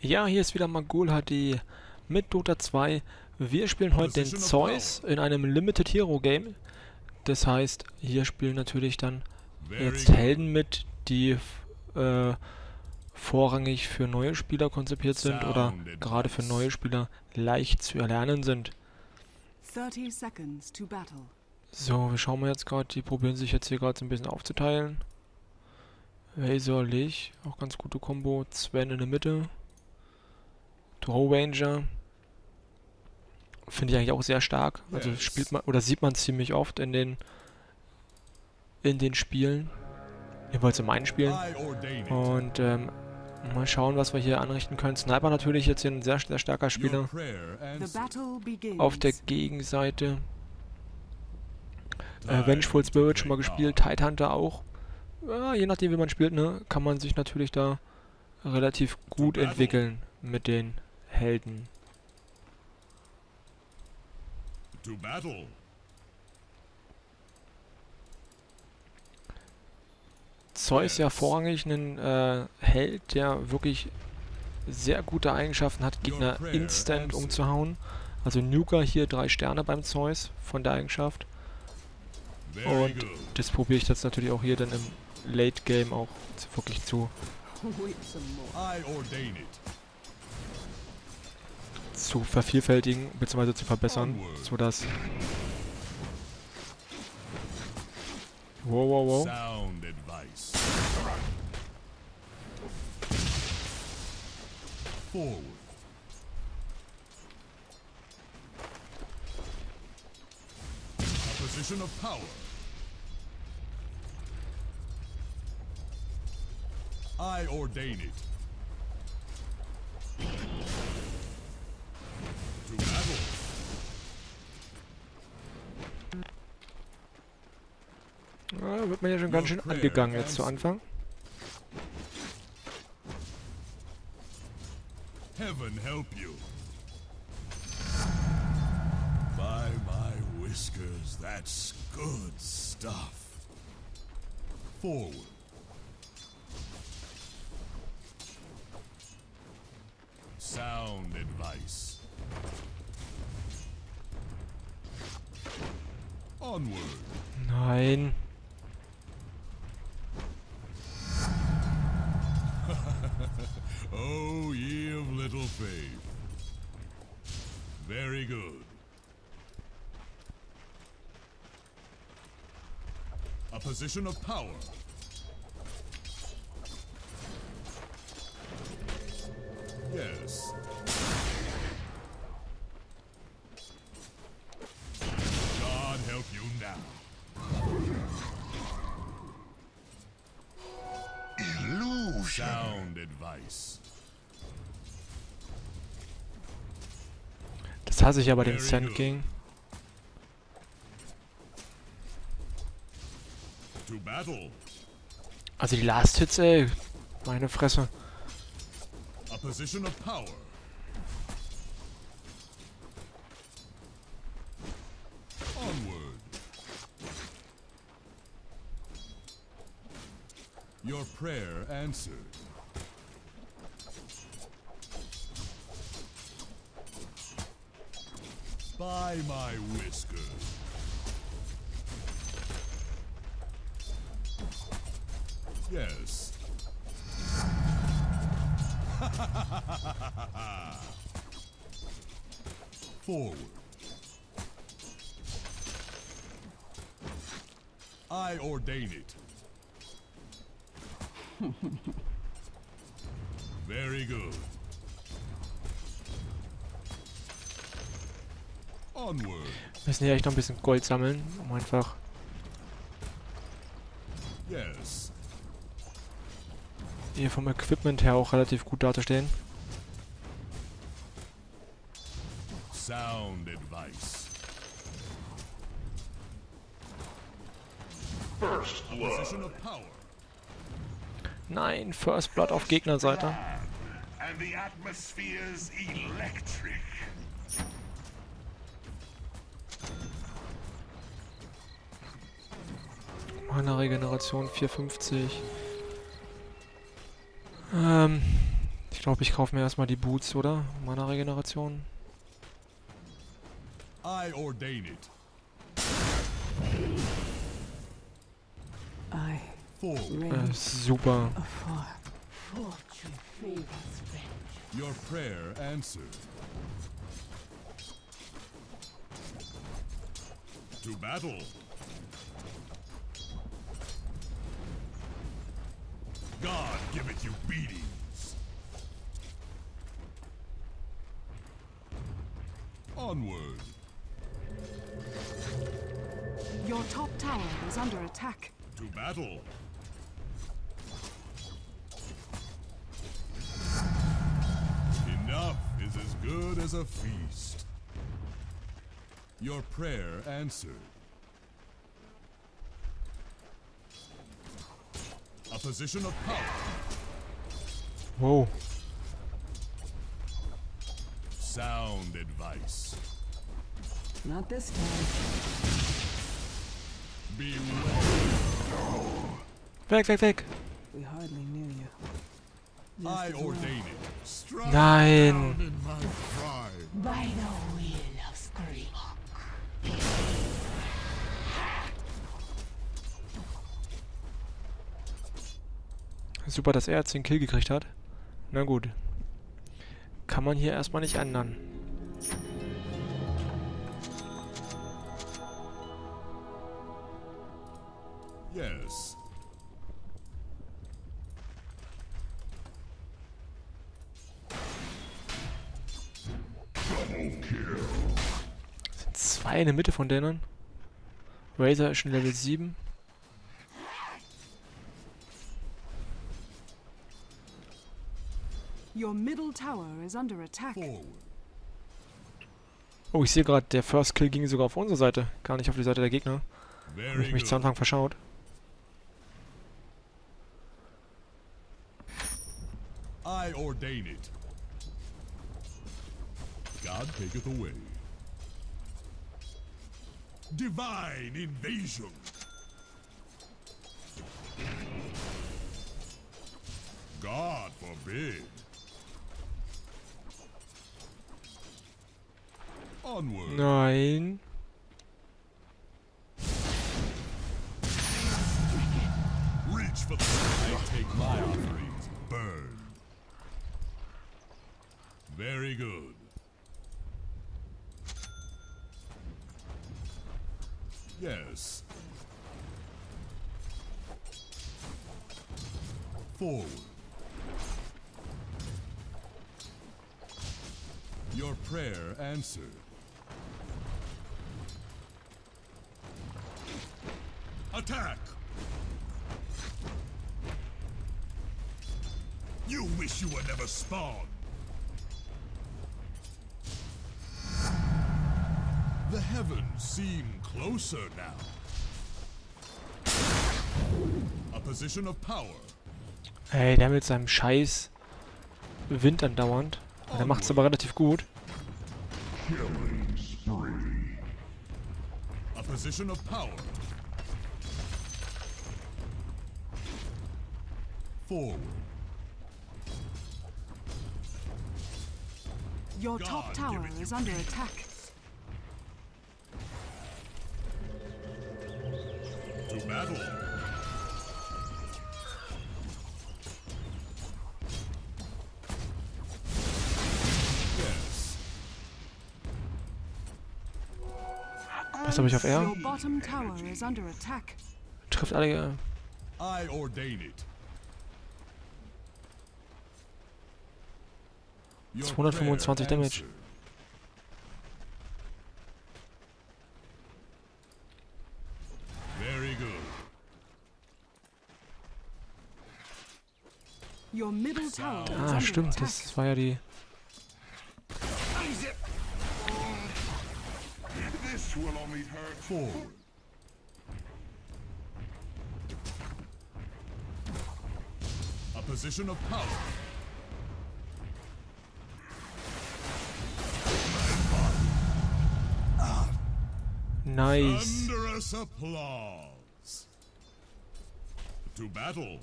Ja, hier ist wieder Magul HD mit Dota 2. Wir spielen heute den Zeus in einem Limited Hero Game. Das heißt, hier spielen natürlich dann jetzt Helden mit, die äh, vorrangig für neue Spieler konzipiert sind oder gerade für neue Spieler leicht zu erlernen sind. So, wir schauen mal jetzt gerade, die probieren sich jetzt hier gerade so ein bisschen aufzuteilen. Razor, Lich, auch ganz gute Kombo. Sven in der Mitte. Throw Ranger. Finde ich eigentlich auch sehr stark. Also spielt man oder sieht man ziemlich oft in den in den Spielen. Jedenfalls in meinen Spielen. Und ähm, mal schauen, was wir hier anrichten können. Sniper natürlich jetzt hier ein sehr, sehr starker Spieler. Auf der Gegenseite. Äh, Vengeful Spirit schon mal gespielt. Tidehunter auch. Ja, je nachdem wie man spielt, ne, kann man sich natürlich da relativ gut entwickeln mit den Helden. To battle. Zeus ja vorrangig ein äh, Held, der wirklich sehr gute Eigenschaften hat, Gegner instant umzuhauen. Also Nuka hier drei Sterne beim Zeus von der Eigenschaft. Und das probiere ich jetzt natürlich auch hier dann im Late Game auch wirklich zu zu vervielfältigen bzw. zu verbessern, sodass Wow, wow, wow. Forward. Position of power. I ordain it. Wird man ja schon ganz schön angegangen jetzt zu Anfang. Position of power. Yes. God help you now. Illusion. Sound advice. Das hasse ich aber den Sand King. Also die Last Hits, ey. Meine Fresse. A position of power. Your prayer answered. By my whiskers. Forward. I ordain it. Very good. Onward. Wir müssen hier echt noch ein bisschen Gold sammeln, um einfach yes hier vom Equipment her auch relativ gut dazustehen. Nein, First Blood auf Gegnerseite. Mana Regeneration 450. Ähm, Ich glaube, ich kaufe mir erstmal die Boots, oder? Mana Regeneration. I ordain it. I Forward. Äh, reign super. Your prayer answered. To battle. God give it you beatings. Onward. Your top tower is under attack. To battle. Good as a feast. Your prayer answered. A position of power. Wow. Sound advice. Not this time. Beware. Weg, weg, weg. We hardly Scream. Super, dass er jetzt den Kill gekriegt hat. Na gut. Kann man hier erstmal nicht ändern. Der Mitte von denen. Razor ist schon Level 7. Your middle tower is under attack. Forward. Oh, ich sehe gerade, der First Kill ging sogar auf unsere Seite. Gar nicht auf die Seite der Gegner. Habe ich mich zu. Anfang verschaut. I ordain it. God taketh away. Divine invasion. God forbid. Onward. Nein. Reach for the I take my offerings. Burn. Very good. Yes. Forward. Your prayer answered. Attack! You wish you were never spawned. The heavens seem closer now. A position of power. Ey, der mit seinem scheiß Wind andauernd. Der macht's aber relativ gut. A position of power. Forward. Your top tower is under attack. To battle. Yes. Was habe ich auf R? Your bottom tower is under attack. Trifft alle. I ordain it. Your 225 prayer Damage. Ah, stimmt. attack. Das war ja die. This will only hurt. Forward. A position of power. Nice. Thunderous applause. To battle.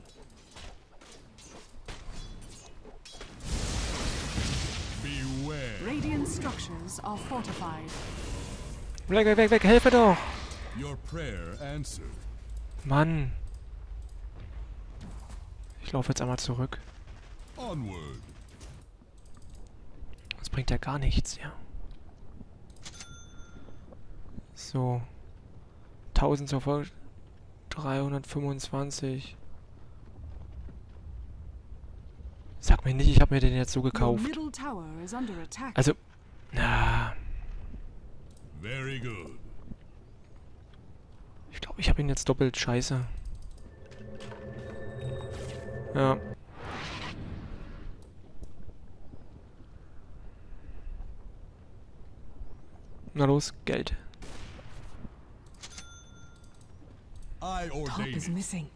Structures are fortified. Weg, weg, weg, weg, helfe doch! Your prayer answered. Mann. Ich laufe jetzt einmal zurück. Onward. Das bringt ja gar nichts, ja. So. 1000 sofort. 325. Sag mir nicht, ich habe mir den jetzt so gekauft. Also, na, ich glaube, ich habe ihn jetzt doppelt. Scheiße. Ja. Na los, Geld. I Top is missing.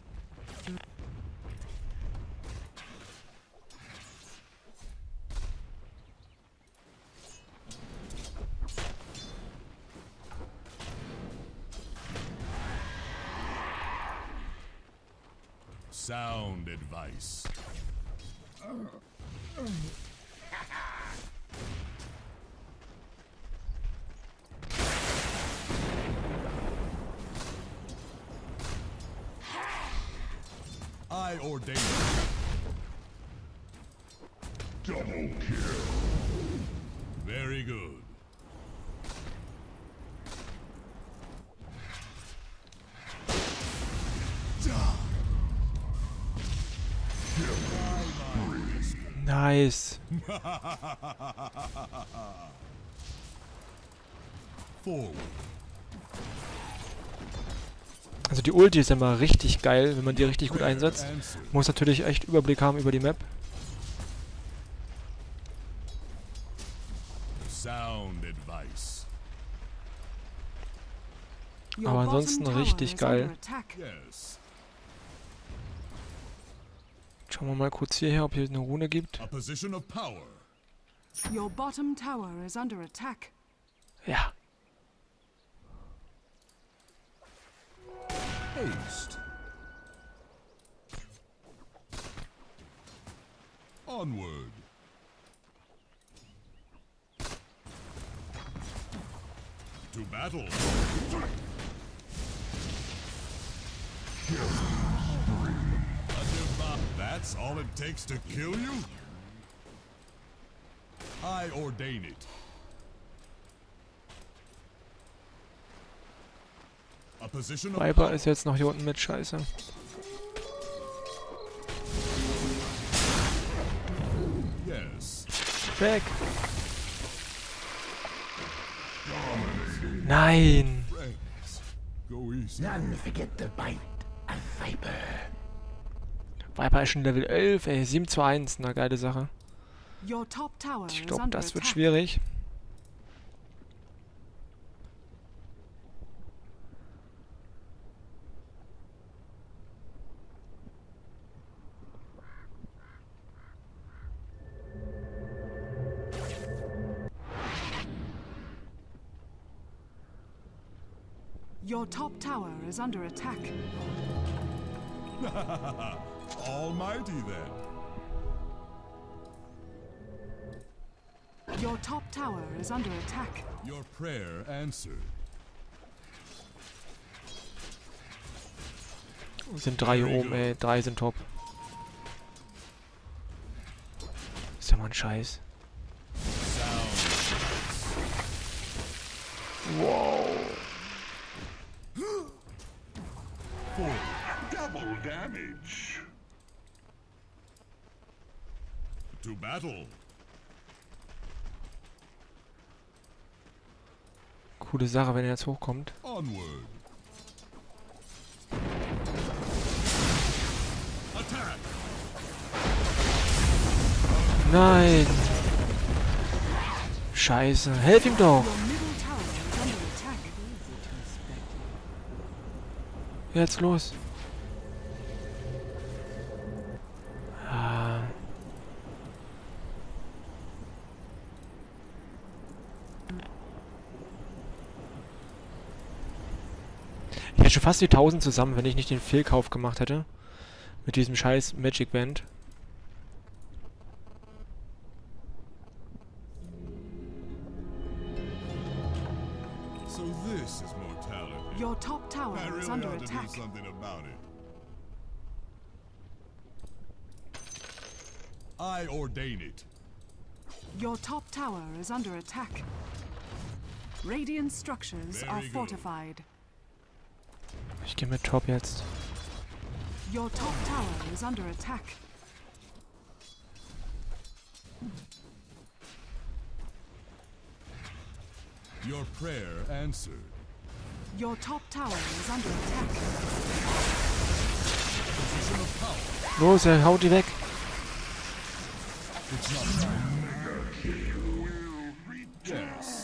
Also die Ulti ist immer richtig geil, wenn man die richtig gut einsetzt. Muss natürlich echt Überblick haben über die Map. Sound advice. Your aber ansonsten richtig geil. Yes. Schauen wir mal kurz hierher, ob hier eine Rune gibt. A position of power. Your bottom tower is under attack. Ja. Haste. Onward. To battle. That's all it takes to kill you? I ordain it. A position of Viper ist jetzt noch hier unten mit Scheiße. Yes. Weg! Nein! None forget the bite of Viper. Viper ist schon Level 11, ey. 7 zu 1, na geile Sache. Your top tower Ich glaube, das wird schwierig. Your top tower is under attack. Almighty then. Your top tower is under attack. Your prayer answered. Sind drei hier oben, ey. Drei sind top. Ist ja mal ein Scheiß. Double damage. To battle. Coole Sache, wenn er jetzt hochkommt. Onward. Attack. Nein! Scheiße. Helf ihm doch! Jetzt los. Hätte schon fast die 1000 zusammen, wenn ich nicht den Fehlkauf gemacht hätte. Mit diesem scheiß Magic Band. So this is mortality. Your top tower I is really under ought to do attack. something about it. I ordain it. Your top tower is under attack. Radiant structures are Very good. fortified. Ich gehe mit Top jetzt. Your top tower is under attack. Your prayer answered. Your top tower is under attack. Position of power. Los, er haut die weg. It's not time. Yes.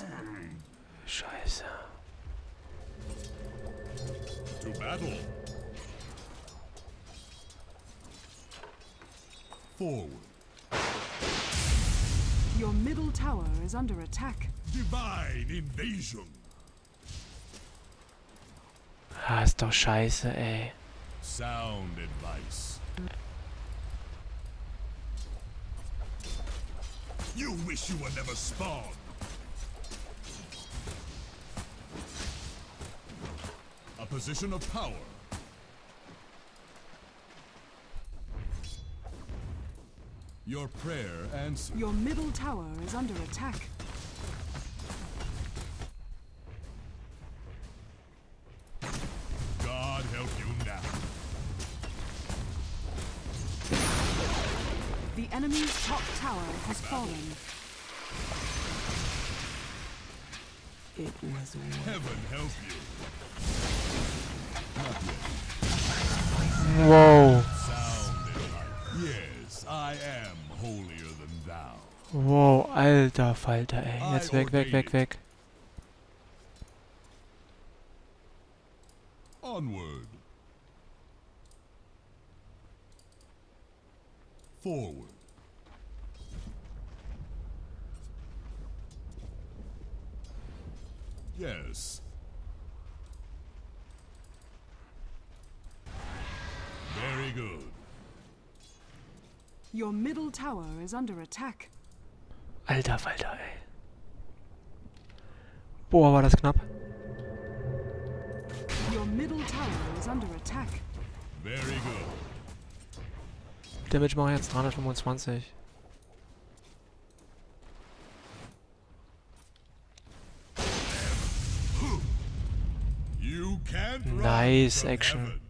To battle. Forward. Your middle tower is under attack. Divine invasion. Ah, ist doch scheiße, ey. Sound advice. You wish you were never spawned. A position of power. Your prayer answered. Your middle tower is under attack. God help you now. The enemy's top tower has fallen. It was Heaven help you. Thou. Wow, alter Falter, ey. Jetzt weg, weg, weg, weg. Onward. Forward. Yes. Good. Your middle tower is under attack. Alter Falter, ey. Boah, war das knapp. Your middle tower is under attack. Very good. Damage mache ich jetzt 325. You can't run Nice action.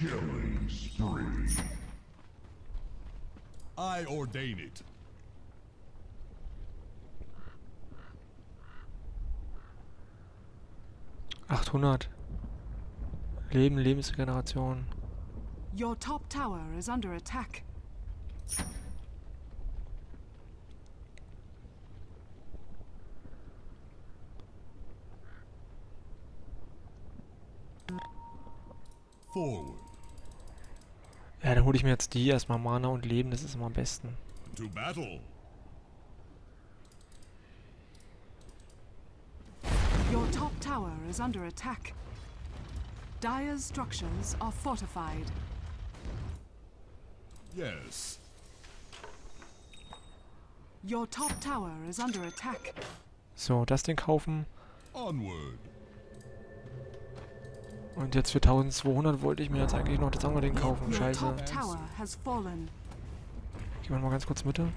Killing spree. I ordain it. Achthundert. Leben, Lebensregeneration. Your top tower is under attack. Forward. Ja, dann hole ich mir jetzt die erstmal Mana und Leben, das ist immer am besten. To battle. Your top tower is under attack. Dire's structures are fortified. Yes. Your top tower is under attack. So, das Ding kaufen. Onward. Und jetzt für 1200 wollte ich mir jetzt eigentlich noch das andere Ding kaufen. Scheiße. Gehen wir mal ganz kurz Mitte.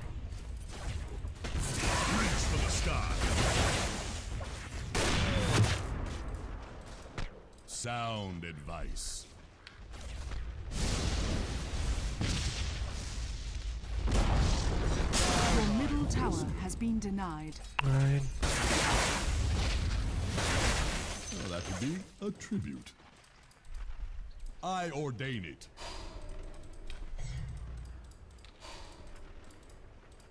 Sound advice. Tower has been denied. Nein. Well, that could be a tribute. I ordain it.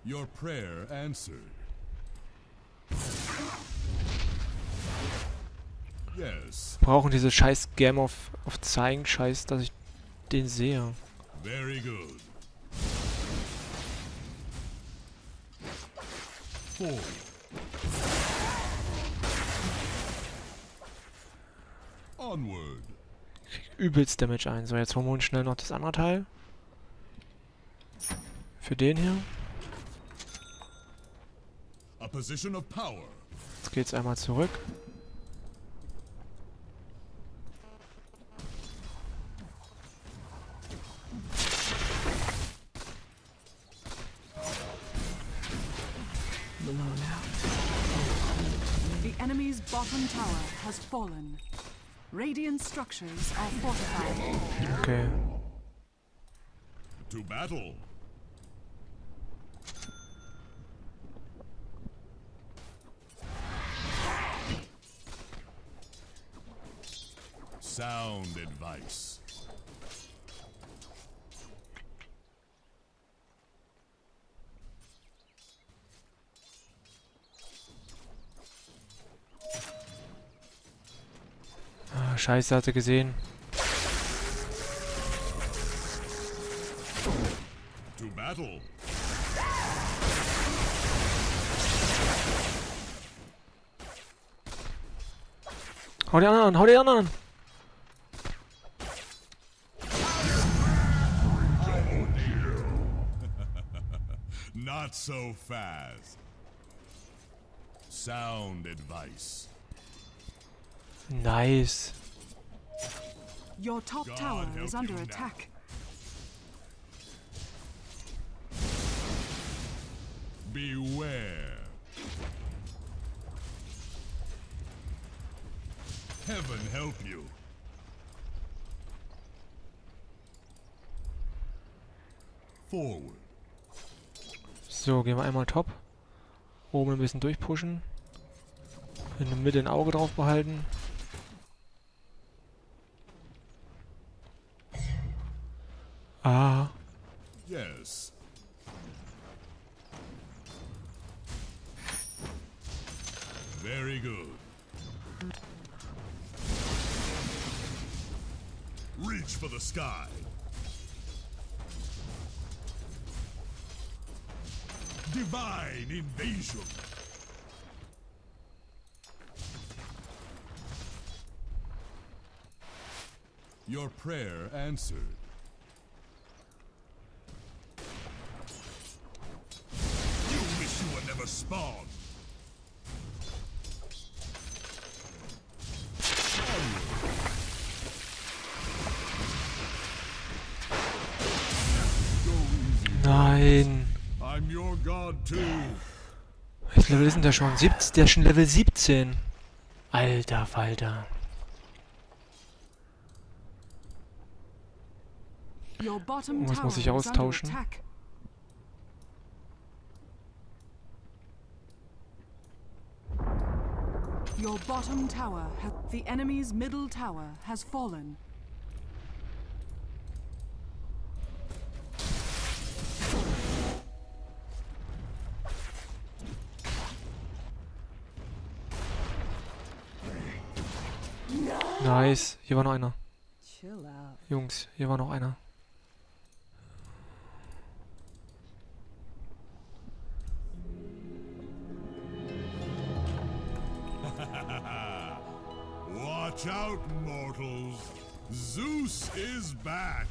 Your prayer answered. Yes, Brauchen diese scheiß Game of, of Zeigen, scheiß, dass ich den sehe. very good. Forward. Onward. Übelst Damage ein. So, jetzt holen wir uns schnell noch das andere Teil. Für den hier. A position of power. Jetzt geht's einmal zurück. Blown out. The enemy's bottom tower has fallen. Radiant structures are fortified. Okay. To battle. Sound advice. Scheiße, hat er gesehen. To battle. Hau die anderen an, hau die anderen an. Not so fast. Sound advice. Nice. Your top God tower is under now. attack. Beware. Heaven help you. Forward. So, gehen wir einmal top. Oben ein bisschen durchpushen. In der Mitte ein Auge drauf behalten. Ah, Yes. Very good. Reach for the sky. Divine invasion. Your prayer answered. Spawned. nein. I'm your god too. Welches Level ist denn der schon? 17, der ist schon Level 17. Alter Falter. Irgendwas tower muss ich austauschen. Your bottom tower, ha- the enemy's middle tower has fallen. Nice. Hier war noch einer. Chill out. Jungs, hier war noch einer. Watch out, mortals. Zeus is back.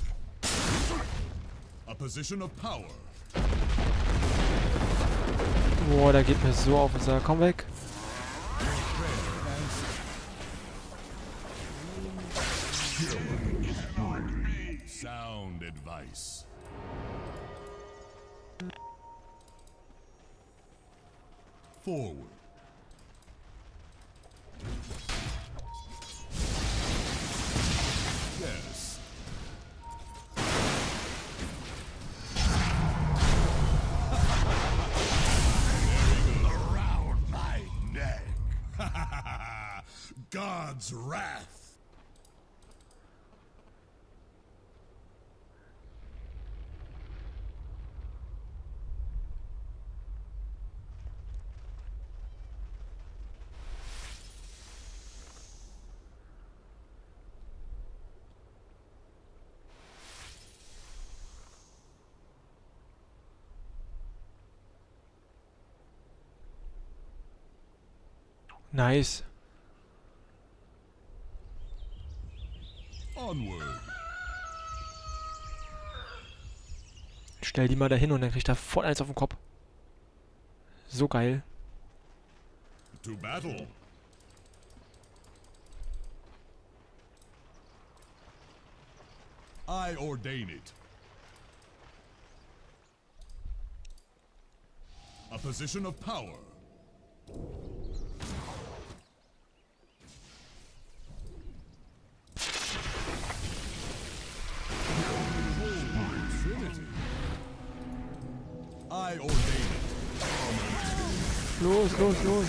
A position of power. Boah, der geht mir so auf den Sack. Komm weg. Sound advice. Forward. God's wrath. Nice. Onward. Stell die mal dahin und dann kriegt er voll eins auf den Kopf. So geil. To battle. I ordain it. A position of power. Los, los, los.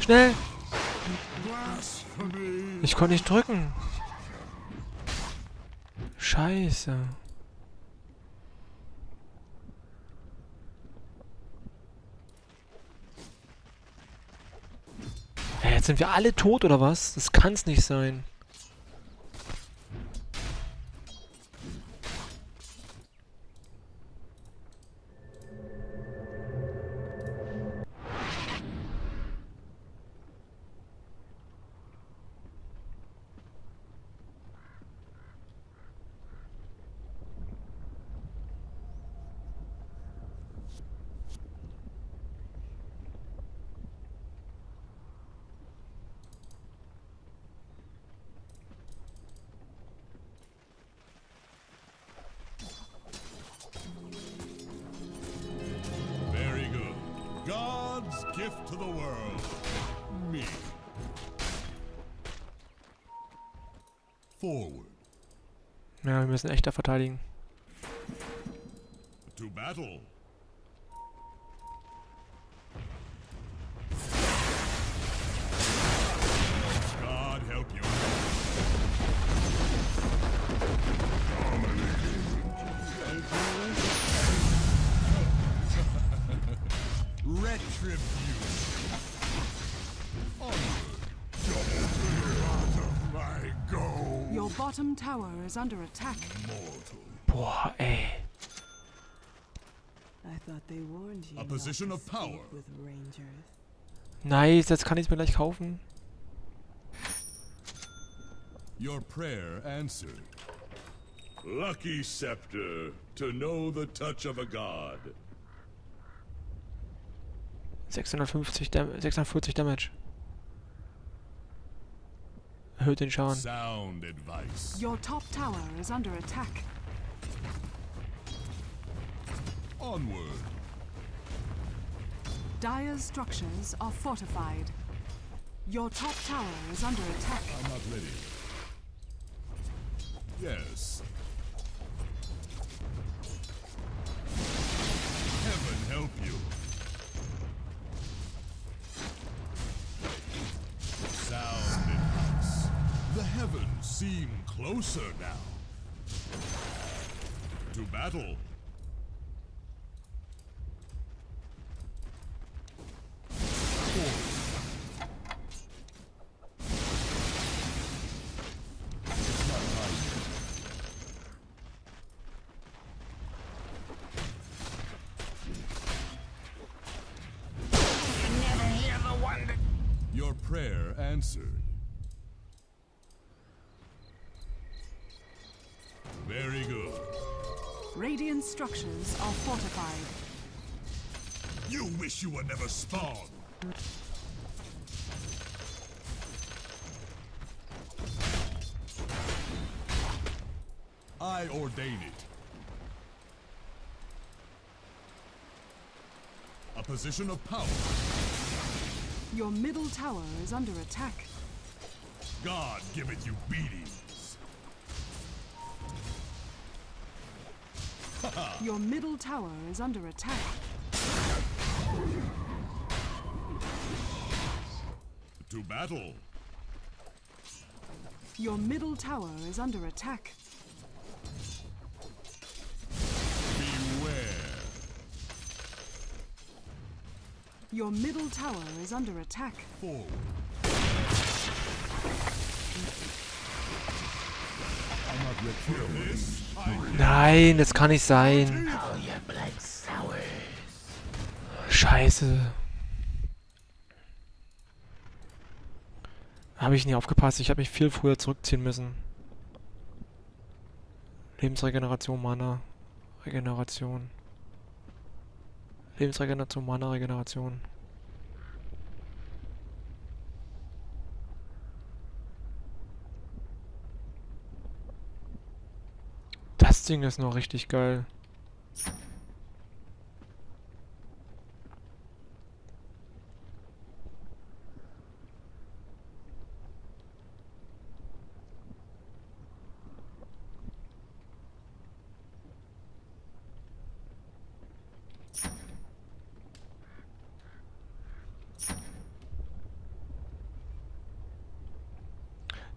Schnell! Ich konnte nicht drücken. Scheiße. Jetzt sind wir alle tot oder was? Das kann's nicht sein. Me. Forward. Ja, wir müssen echt da verteidigen. To battle. Retribution. I go. Your bottom tower is under attack. Mortal. Boah, ey. I thought they warned you. A position of power. With rangers. Nice, jetzt kann ich es mir gleich kaufen. Your prayer answered. Lucky scepter to know the touch of a god. 650 Dam 640 Damage. Erhöht den Schaden. Sound advice. Your top tower is under attack. Onward. Dire's structures are fortified. Your top tower is under attack. I'm not ready. Yes. Seem closer now. To battle. It's not mine. Your prayer answered. Very good. Radiant structures are fortified. You wish you were never spawned. I ordain it. A position of power. Your middle tower is under attack. God giveth you beatings. Your middle tower is under attack. To battle. Your middle tower is under attack. Beware. Your middle tower is under attack. Forward. Nein, das kann nicht sein. Scheiße. Habe ich nie aufgepasst. Ich habe mich viel früher zurückziehen müssen. Lebensregeneration, Mana, Regeneration. Lebensregeneration, Mana, Regeneration. Das Ding ist noch richtig geil.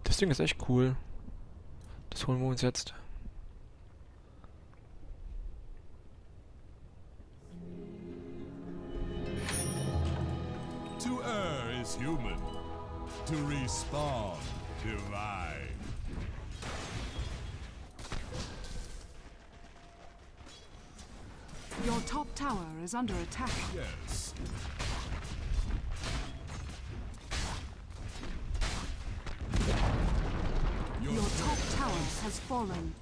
Das Ding ist echt cool. Das holen wir uns jetzt. Is human. To respawn, divine. Your top tower is under attack. Yes. Your, Your top tower has fallen.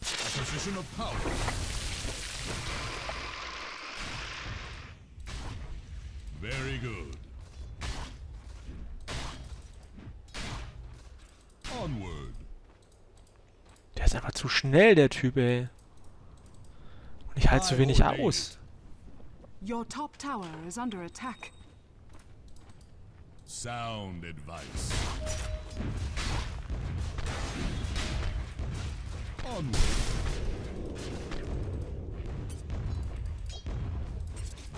a position of power. Zu schnell, der Typ, ey. Und ich halte zu wenig aus. Your top tower is under attack. Sound advice. Onward.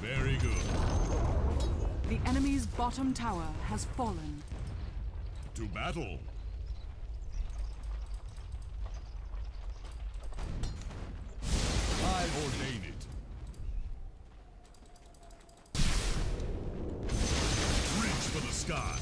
Very good. The enemy's bottom tower has fallen. To battle. Ordain it. Reach for the sky.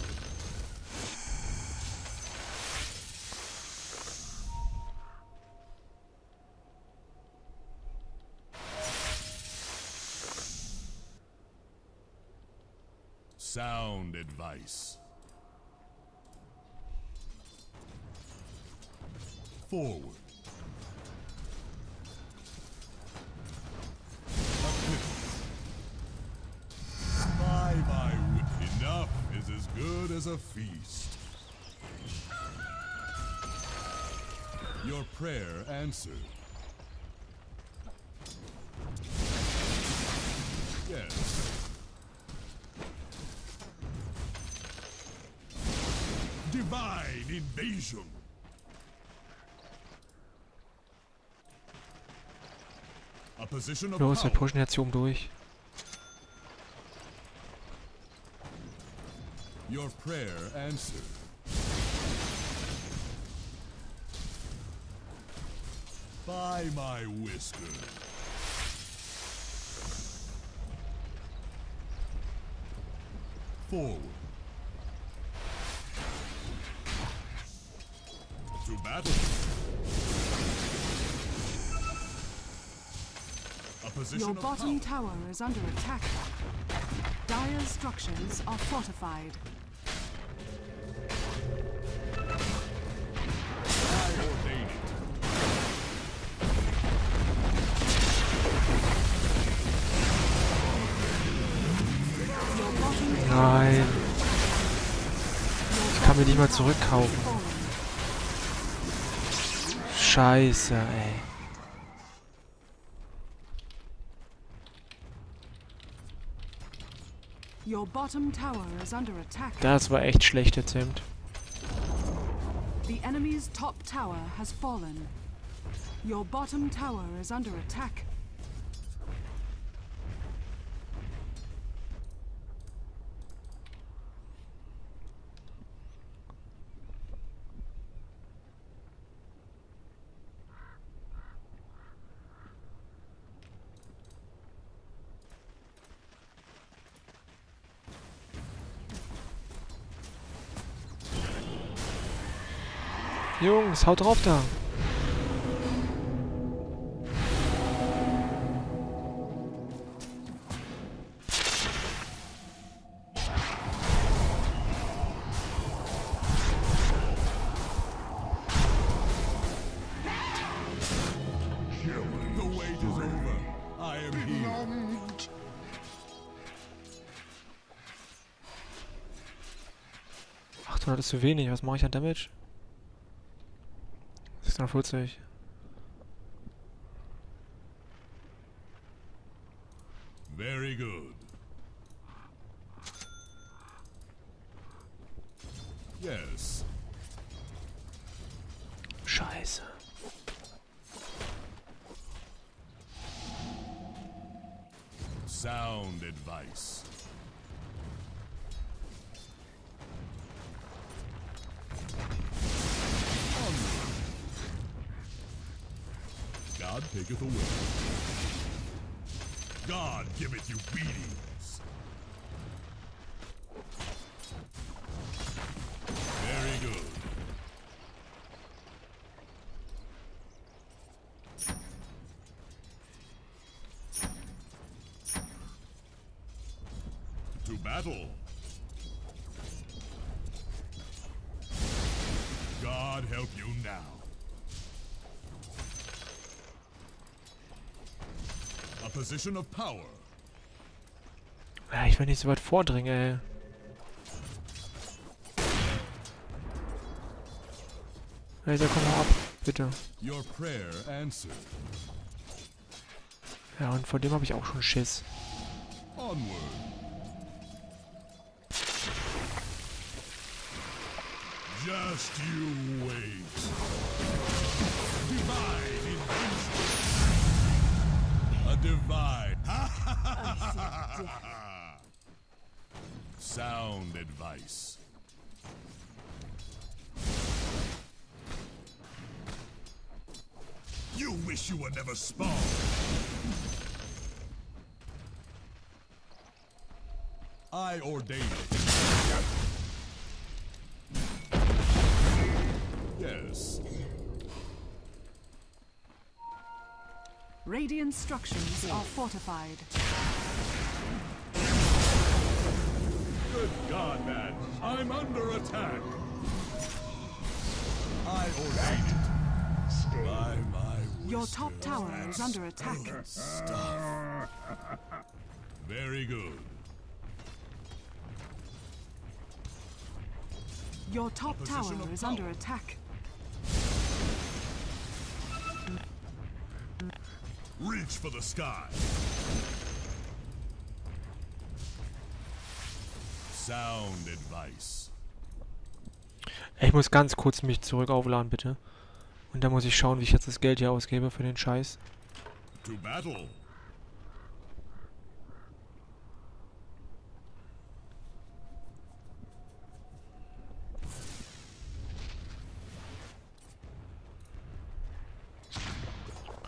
Sound advice. Forward. As a feast. Your prayer answered. Yes. Divine invasion. A position of Los, wir pushen jetzt hier oben durch. Your prayer answered. By my whisker. Forward. To battle. A position Your bottom power. tower is under attack. Dire's structures are fortified. Mal zurückkaufen. Scheiße, ey. Das war echt schlecht erzählt. The enemy's top tower has fallen. Your bottom tower is under attack. Jungs, haut drauf da. Achthundert ist zu wenig, was mache ich an Damage? 640. Ja, ich will nicht so weit vordringen, ey. Laser, komm mal ab, bitte. Your prayer answered. Ja, und vor dem habe ich auch schon Schiss. Onward. Just you wait. Divine. A divine. Sound advice. You wish you were never spawned. I ordained it. Radiant structures are hmm. fortified. Good God, man. I'm under attack. I ordain it. By my Your top tower is under attack. stuff. Very good. Your top tower Position of is under power. attack. Reach for the sky. Sound advice. Ich muss ganz kurz mich zurück aufladen, bitte. Und dann muss ich schauen, wie ich jetzt das Geld hier ausgebe für den Scheiß. To battle.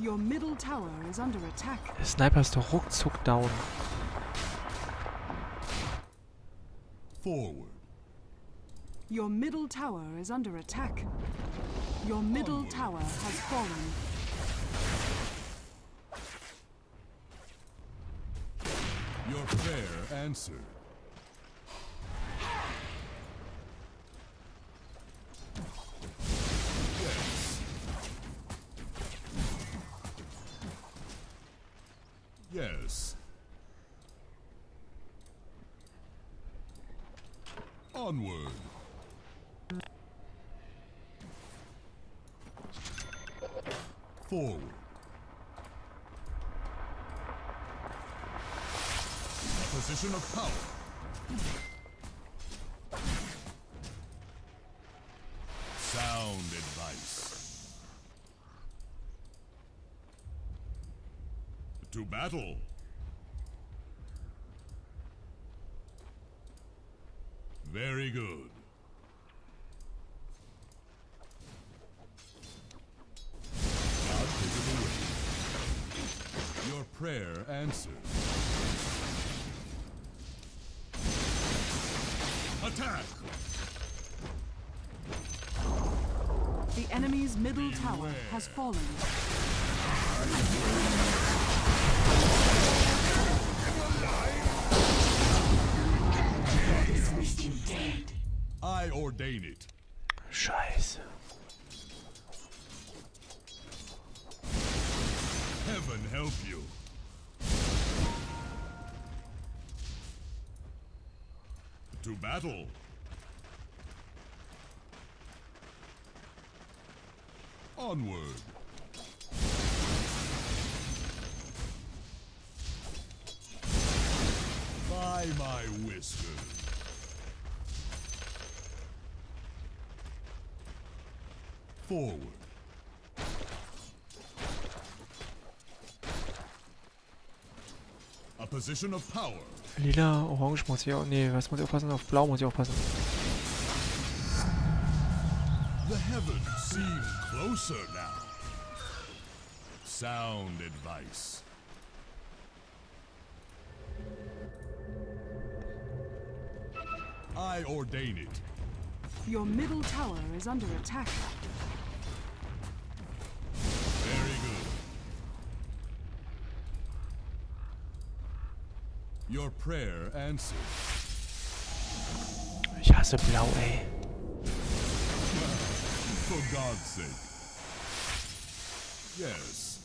Your middle tower is under attack. Der Sniper ist doch ruckzuck down. Forward. Your middle tower is under attack. Your middle tower has fallen. Your prayer answered. Yes. Yes. Onward. Forward. Position of power. Sound advice. To battle. Very good. God take it away. Your prayer answered. Attack! The enemy's middle tower has fallen. I ordain it. Scheiße. heaven help you. To battle. Onward. By my whiskers. Forward. A position of power. Lila, orange muss ich auch... Nee, was muss ich aufpassen? Auf blau muss ich aufpassen. The heavens seem closer now. Sound advice. I ordain it. Your middle tower is under attack. Ich hasse blau, ey. For God's sake. Yes.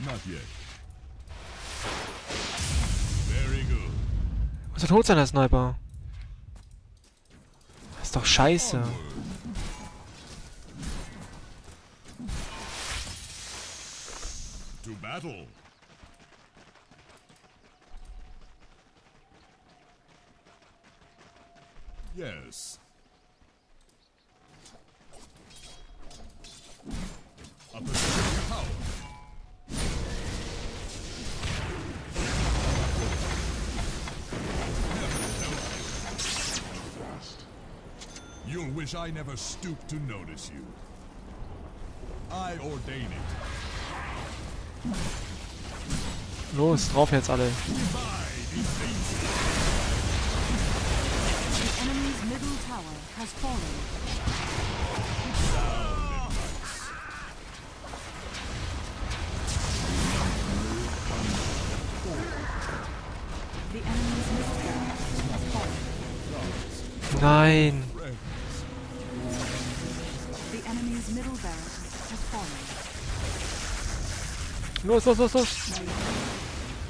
Not yet. Very good. Muss er tot sein, der Sniper? Das ist doch scheiße. To battle. Yes. Power. You'll wish I never stooped to notice you. I ordain it. Los, drauf jetzt alle. Enemy's middle tower has fallen. The enemy's middle tower has fallen. Nein. The enemy's middle barracks has fallen. Los, los, los, los.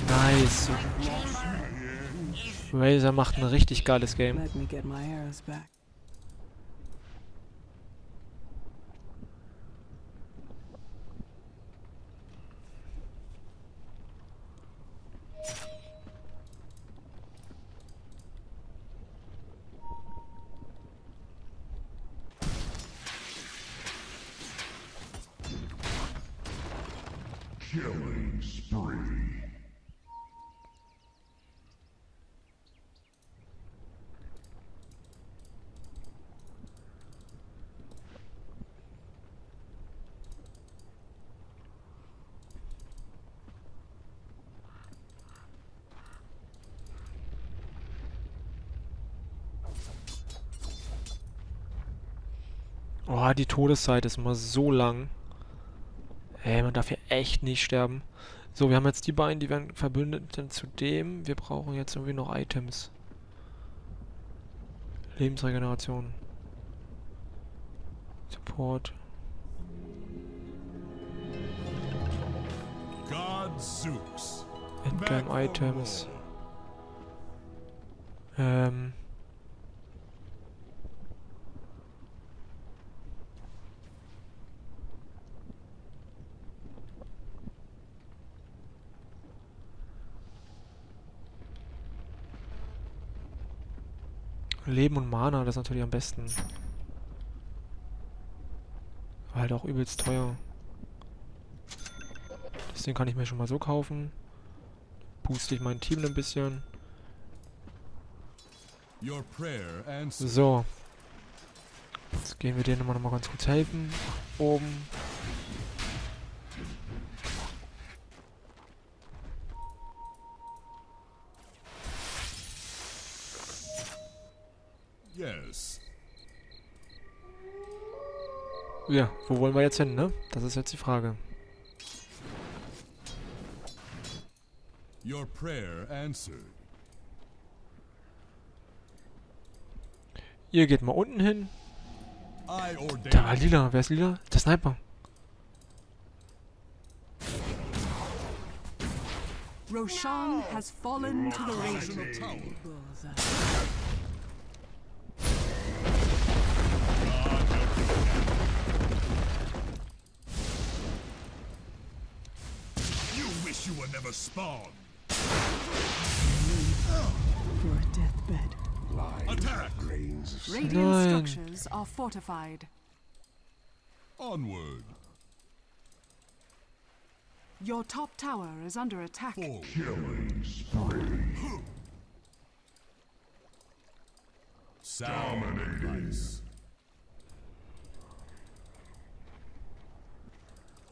Nice. Razor macht ein richtig geiles Game. Let me get my arrows back. Killing spree. Oh, die Todeszeit ist immer so lang. Ey, man darf hier echt nicht sterben. So, wir haben jetzt die beiden, die werden verbündet dann zu dem. Wir brauchen jetzt irgendwie noch Items. Lebensregeneration. Support. Endgame Items. Ähm. Leben und Mana, das ist natürlich am besten. War halt auch übelst teuer. Deswegen kann ich mir schon mal so kaufen. Booste ich mein Team ein bisschen. So. Jetzt gehen wir denen nochmal noch mal ganz kurz helfen. Oben. Ja, wo wollen wir jetzt hin, ne? Das ist jetzt die Frage. Your prayer answered. Ihr geht mal unten hin. Da war Lila. Wer ist Lila? Der Sniper. Roshan has fallen to the Tower. Wish you were never spawned. Your deathbed. Attack! Radiant Nein. structures are fortified. Onward. Your top tower is under attack. Forward. Sound advice.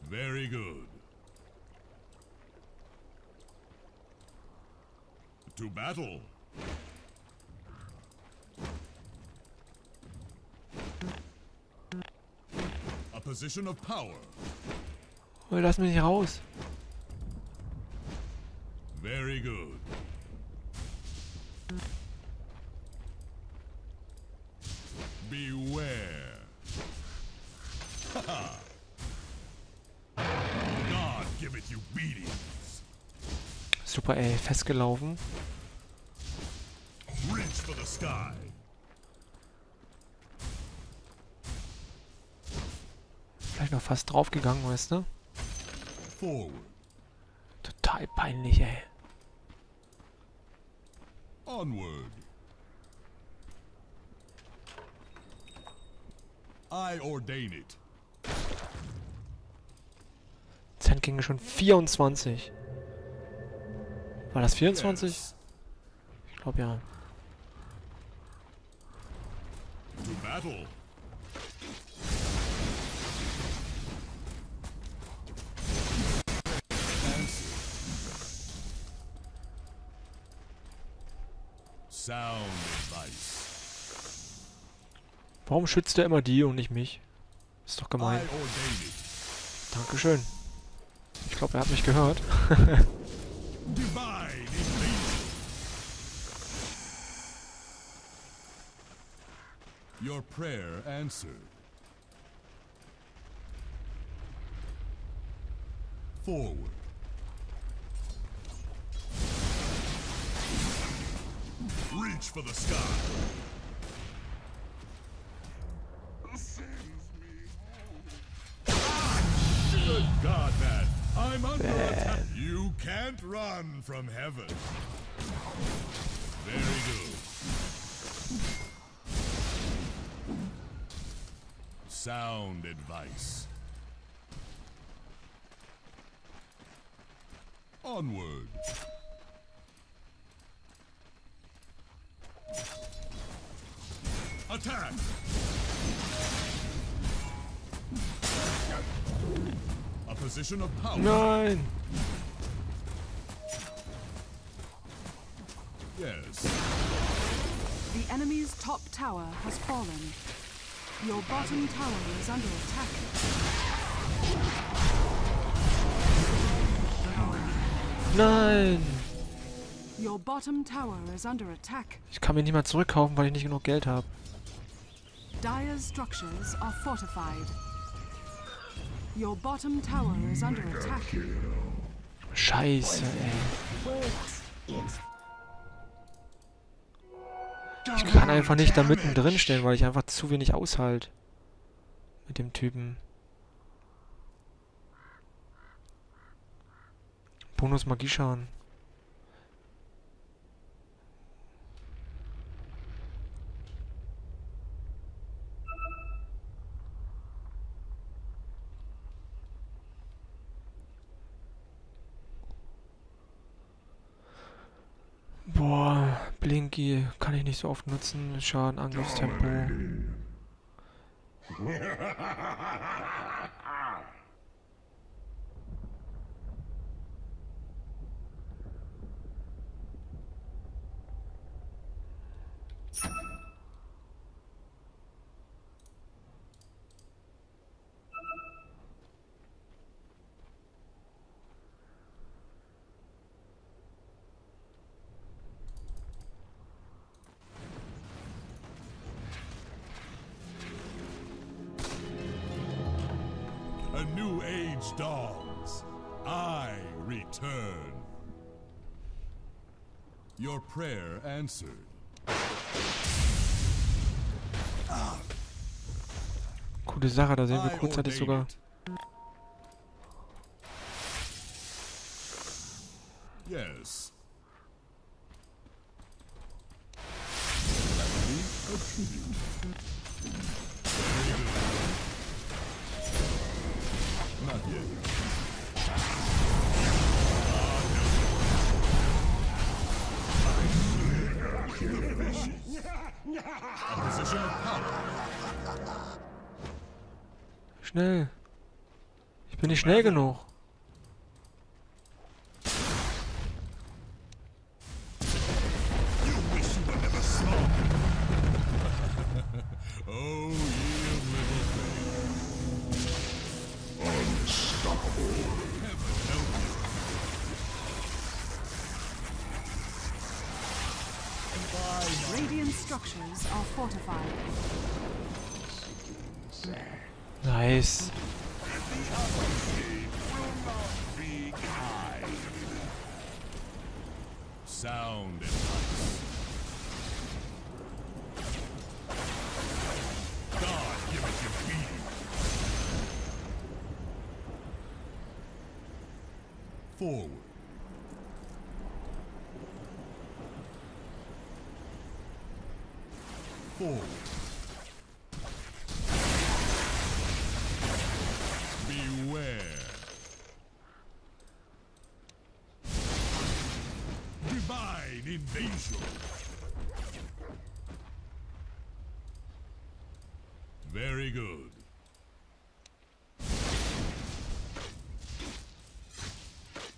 Very good. To battle. A position of power. Oh, lass mich nicht raus. Very good. Beware. God giveth you beatings. Super, ey, festgelaufen. Reach for the sky. Vielleicht noch fast draufgegangen, weißt du? Total peinlich, ey. Onward. I ordain it. Cent ging schon 24. War das 24? Yes. Ich glaube ja. Warum schützt er immer die und nicht mich? Ist doch gemein. Dankeschön. Ich glaube, er hat mich gehört. Invasion. Your prayer answered. Forward. Reach for the sky. Ah, good God, man. I'm under attack. You can't run from heaven. Very good. Sound advice. Onward. Attack! Nein! Yes. The enemy's top tower has fallen. Your bottom tower is under attack. Nein! Your bottom tower is under attack. Ich kann mir nicht mal zurückkaufen, weil ich nicht genug Geld habe. Dire's structures are fortified. Your bottom tower is under attack. Scheiße, ey. Ich kann einfach nicht da mittendrin stehen, weil ich einfach zu wenig aushalt. Mit dem Typen. Bonus Magieschaden. Boah, Blinky kann ich nicht so oft nutzen. Schaden, Angriffstempo. prayer answered. Coole Sache, da sehen wir kurzzeitig sogar. Schnell genug. Sound advice. God, give us your beating. Forward. Forward. Invasion. Very good.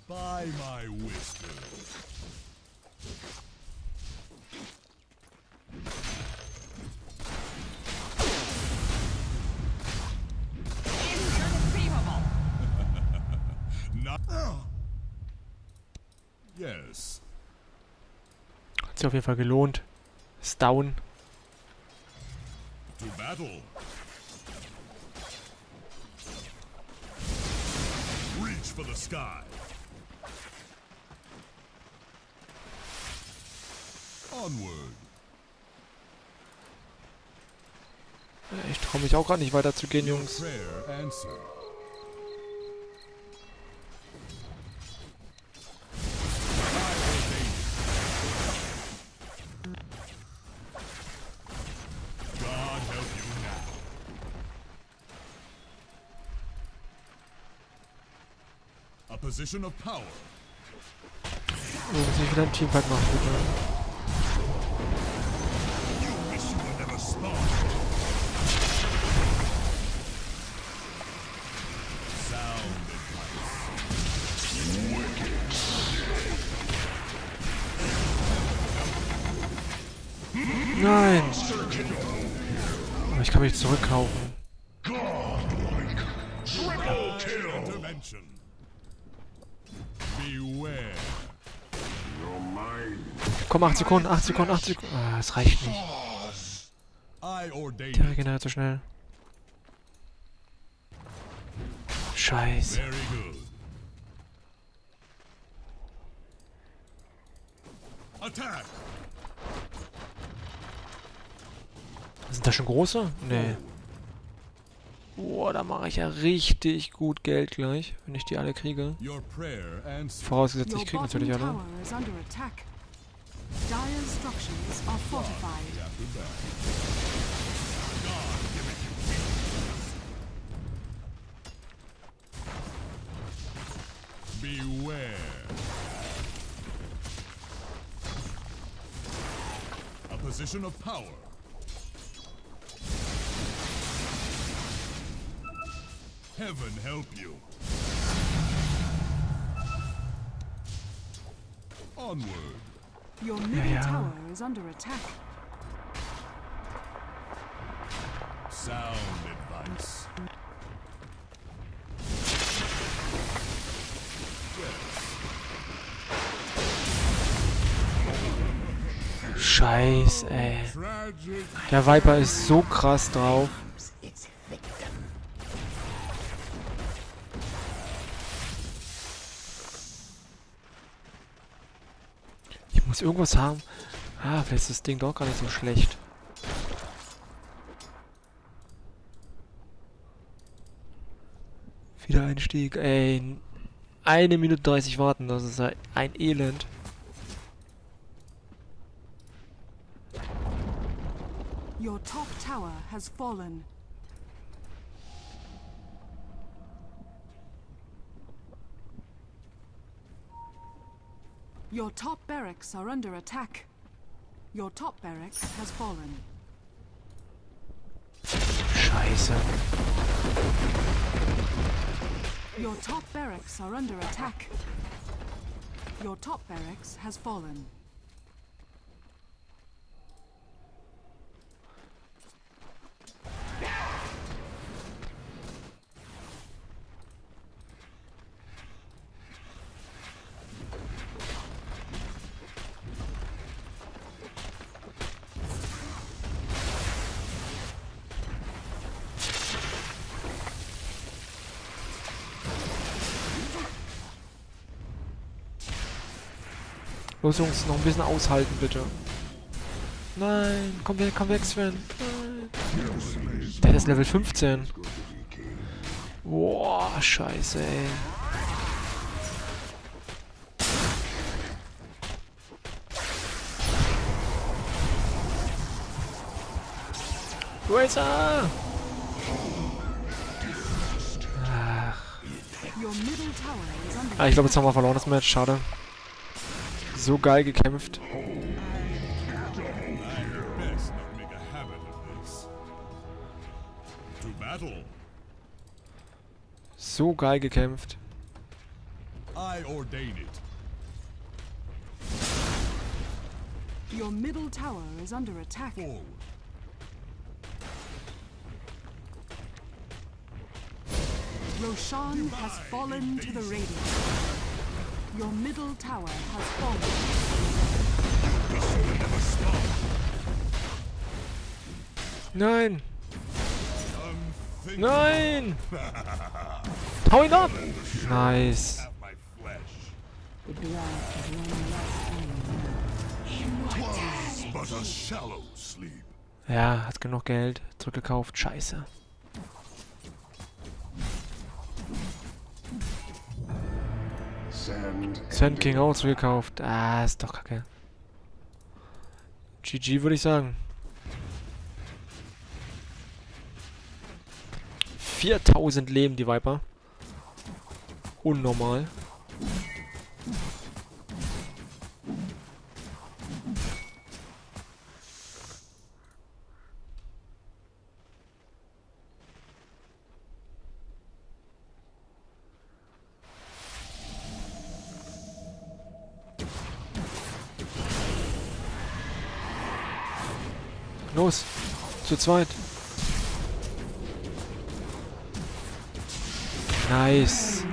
By my wisdom. Sich auf jeden Fall gelohnt. Ist down. Onward. Ich traue mich auch gerade nicht weiter zu gehen, Jungs. Position of power. Wir müssen nicht wieder ein Teamfight machen, bitte. Nein! Aber ich kann mich zurückkaufen. Intervention. Beware. Komm, 8 Sekunden, 8 Sekunden, 8 Sekunden. Ah, es reicht nicht. Der regeneriert so schnell. Scheiße. Sind das schon große? Nee. Boah, da mache ich ja richtig gut Geld gleich, wenn ich die alle kriege. Vorausgesetzt, ich kriege natürlich alle. Beware. A position of power. Heaven help you. Onward. Your middle ja. tower is under attack. Sound advice. Scheiße, ey. Der Viper ist so krass drauf. its victim. Ich muss irgendwas haben. Ah, vielleicht ist das Ding doch gar nicht so schlecht. Wiedereinstieg, ey. Eine Minute 30 warten, das ist ein Elend. Your top tower has fallen. Your top barracks are under attack. Your top barracks has fallen. Scheiße. Your top barracks are under attack. Your top barracks has fallen. Los Jungs, noch ein bisschen aushalten bitte. Nein, komm weg, komm weg Sven. Nein. Der ist Level 15. Boah, scheiße ey. Racer! Ah, ich glaube, jetzt haben wir verloren das Match. Schade. So geil gekämpft. So geil gekämpft. I ordain it. Your middle tower is under attack. Forward. Roshan has fallen to the radiant. Your middle tower has fallen. Nein! Nein! Hau ihn ab! Nice. Ja, hat genug Geld. Zurückgekauft. Scheiße. Sand King auch zurückgekauft. Ah, ist doch kacke. GG würde ich sagen. 4000 Leben die Viper. Unnormal. Zu zweit. Nice.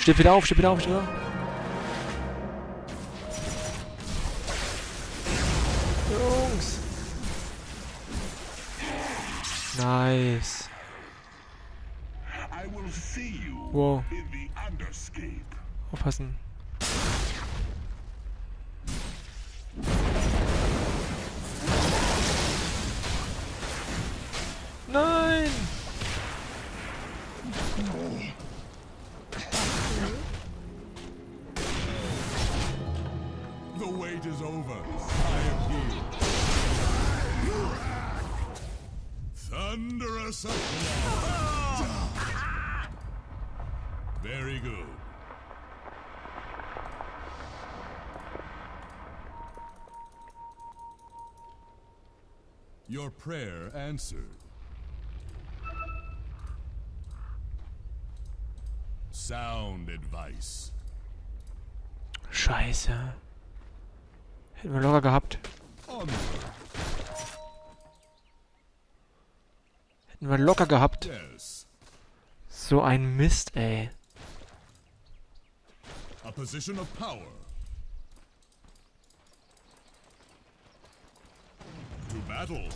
Steht wieder auf, steht wieder auf, steht wieder auf. Jungs. Nice. Wow, aufpassen. Prayer answered. Sound advice. Scheiße. Hätten wir locker gehabt. Hätten wir locker gehabt. So ein Mist, ey. A position of power. To battle.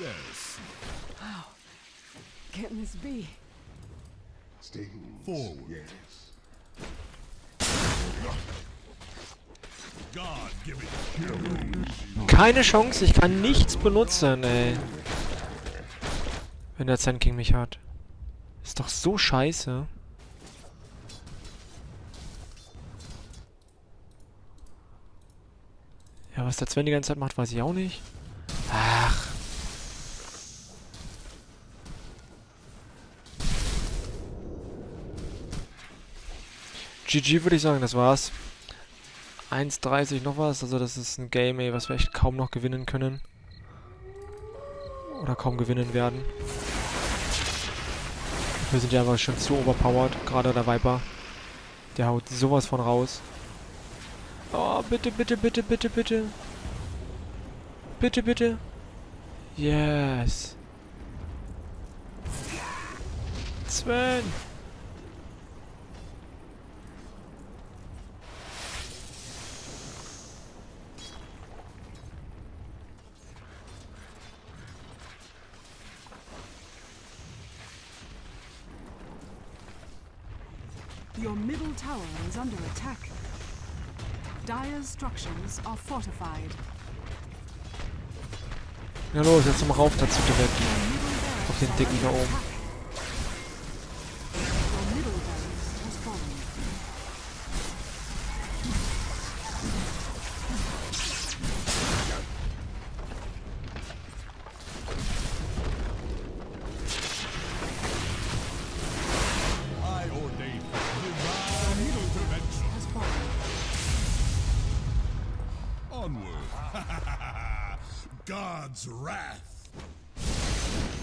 Yes. Can this be? Forward. God give it. Keine Chance, ich kann nichts benutzen, ey. Wenn der Sand King mich hat. Ist doch so scheiße. Was der Sven die ganze Zeit macht, weiß ich auch nicht. Ach. GG würde ich sagen, das war's. 1,30 noch was, also das ist ein Game, ey, was wir echt kaum noch gewinnen können. Oder kaum gewinnen werden. Wir sind ja einfach schon zu overpowered, gerade der Viper. Der haut sowas von raus. Oh, bitte, bitte, bitte, bitte, bitte. Bitte, bitte. Yes. Sven. Your middle tower is under attack. Dire's structures are fortified. Na los, jetzt mal rauf dazu direkt. Auf den Dicken da oben. God's wrath.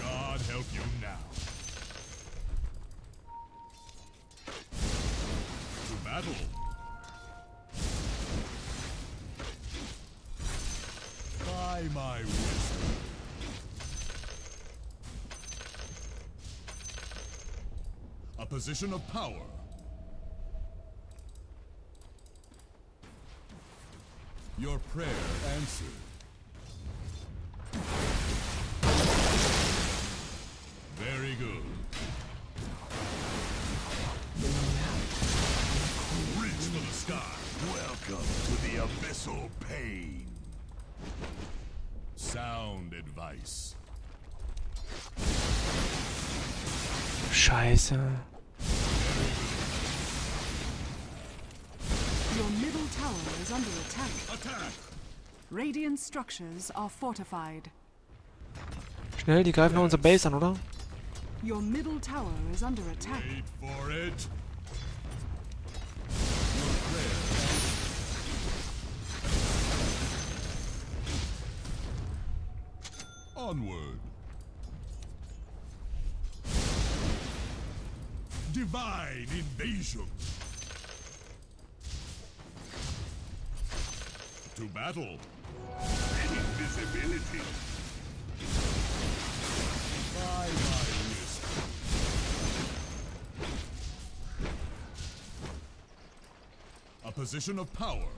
God help you now. To battle. By my wisdom. A position of power. Your prayer answered. Scheiße. Your middle tower is under attack. Attack! Radiant structures are fortified. Schnell, die greifen unser Base an, oder? Your middle tower is under attack. Wait for it. Onward. Divine invasion. To battle. Invisibility. A position of power.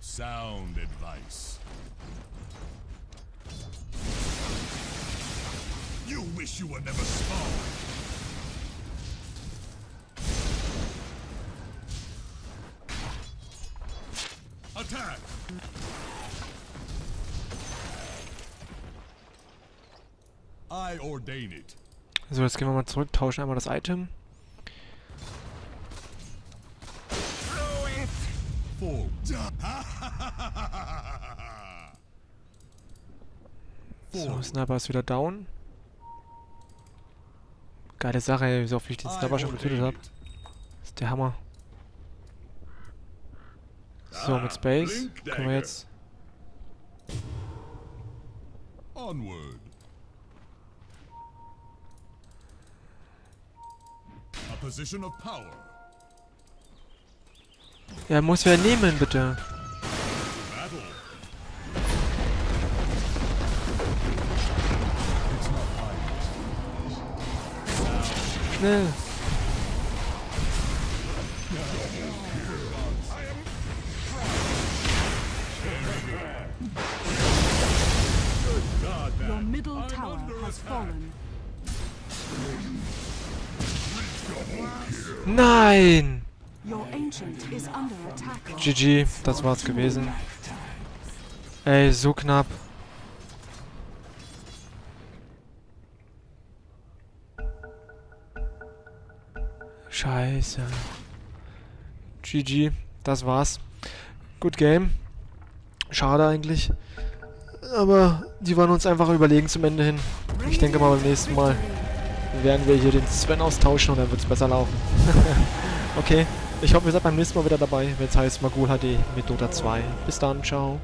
Sound advice. You wish you were never spawned. Attack! I ordain it. So, jetzt gehen wir mal zurück, tauschen einmal das Item. So. Sniper ist wieder down. Geile Sache, ey, wie oft ich den I Sniper schon getötet habe. ist der Hammer. So, mit Ah, Space können wir jetzt... Onward. A position of power. Ja, muss wer nehmen, bitte. Battle. schnell. Your middle tower has fallen. Nein! GG, das war's gewesen. Ey, so knapp. Scheiße. GG, das war's. Good game. Schade eigentlich. Aber die waren uns einfach überlegen zum Ende hin. Ich denke mal beim nächsten Mal werden wir hier den Sven austauschen und dann wird's besser laufen. okay, ich hoffe, ihr seid beim nächsten Mal wieder dabei, wenn es heißt Magul HD mit Dota 2. Bis dann, ciao.